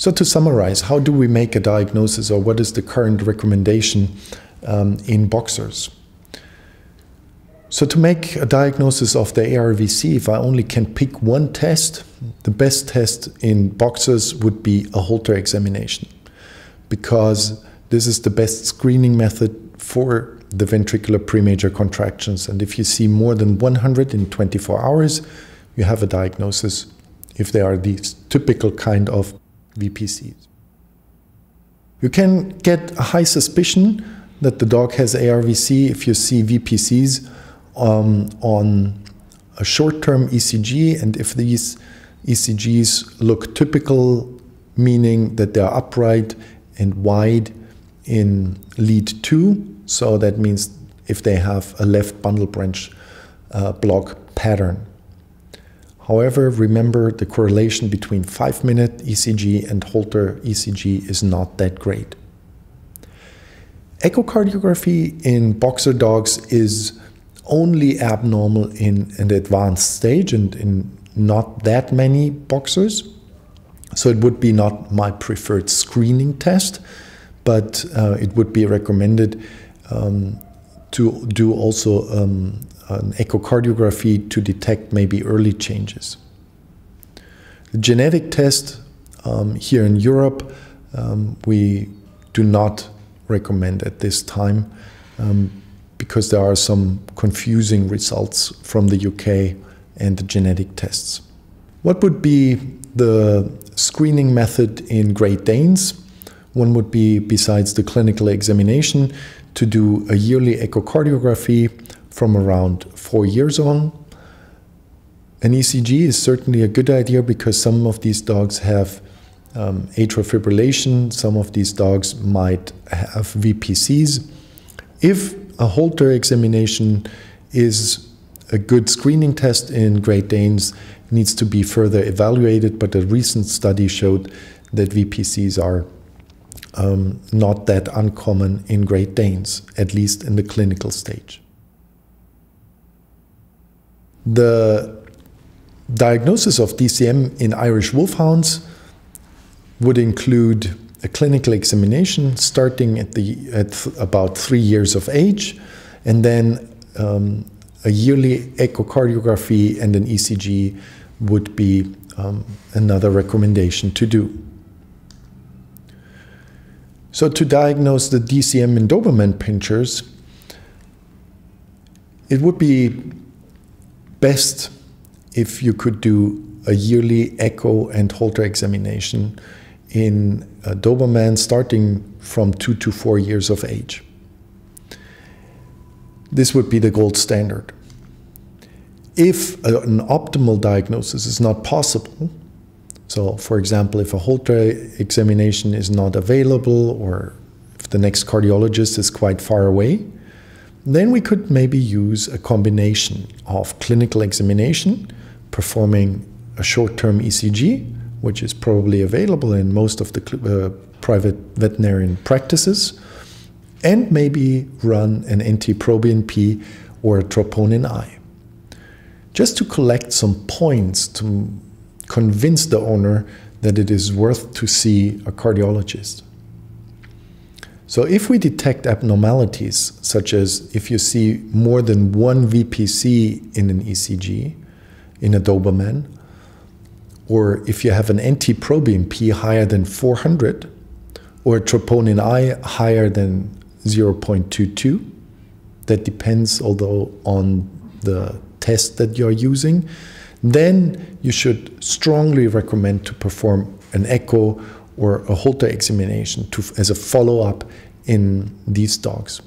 So, to summarize, how do we make a diagnosis or what is the current recommendation um, in boxers? So, to make a diagnosis of the ARVC, if I only can pick one test, the best test in boxers would be a Holter examination because this is the best screening method for the ventricular premature contractions. And if you see more than 100 in 24 hours, you have a diagnosis if they are these typical kind of VPCs. You can get a high suspicion that the dog has ARVC if you see VPCs um, on a short-term ECG and if these ECGs look typical, meaning that they are upright and wide in lead 2, so that means if they have a left bundle branch uh, block pattern. However, remember the correlation between 5 minute ECG and Holter ECG is not that great. Echocardiography in boxer dogs is only abnormal in an advanced stage and in not that many boxers. So it would be not my preferred screening test, but uh, it would be recommended um, to do also um, an echocardiography to detect maybe early changes. The genetic test um, here in Europe, um, we do not recommend at this time um, because there are some confusing results from the UK and the genetic tests. What would be the screening method in Great Danes? One would be, besides the clinical examination, to do a yearly echocardiography from around four years on. An ECG is certainly a good idea because some of these dogs have um, atrial fibrillation, some of these dogs might have VPCs. If a Holter examination is a good screening test in Great Danes, needs to be further evaluated, but a recent study showed that VPCs are um, not that uncommon in Great Danes, at least in the clinical stage. The diagnosis of DCM in Irish Wolfhounds would include a clinical examination starting at, the, at about three years of age, and then um, a yearly echocardiography and an ECG would be um, another recommendation to do. So to diagnose the DCM in Doberman pinschers, it would be best if you could do a yearly echo and Holter examination in uh, a Doberman starting from two to four years of age. This would be the gold standard. If uh, an optimal diagnosis is not possible, so for example, if a Holter examination is not available or if the next cardiologist is quite far away, then we could maybe use a combination of clinical examination, performing a short-term ECG, which is probably available in most of the uh, private veterinarian practices, and maybe run an NT-proBNP or a troponin I. Just to collect some points to convince the owner that it is worth to see a cardiologist. So if we detect abnormalities, such as if you see more than one VPC in an ECG, in a Doberman, or if you have an NT-proBNP higher than 400, or a troponin I higher than 0.22, that depends although on the test that you're using, then you should strongly recommend to perform an echo or a Holter examination to, as a follow-up in these dogs.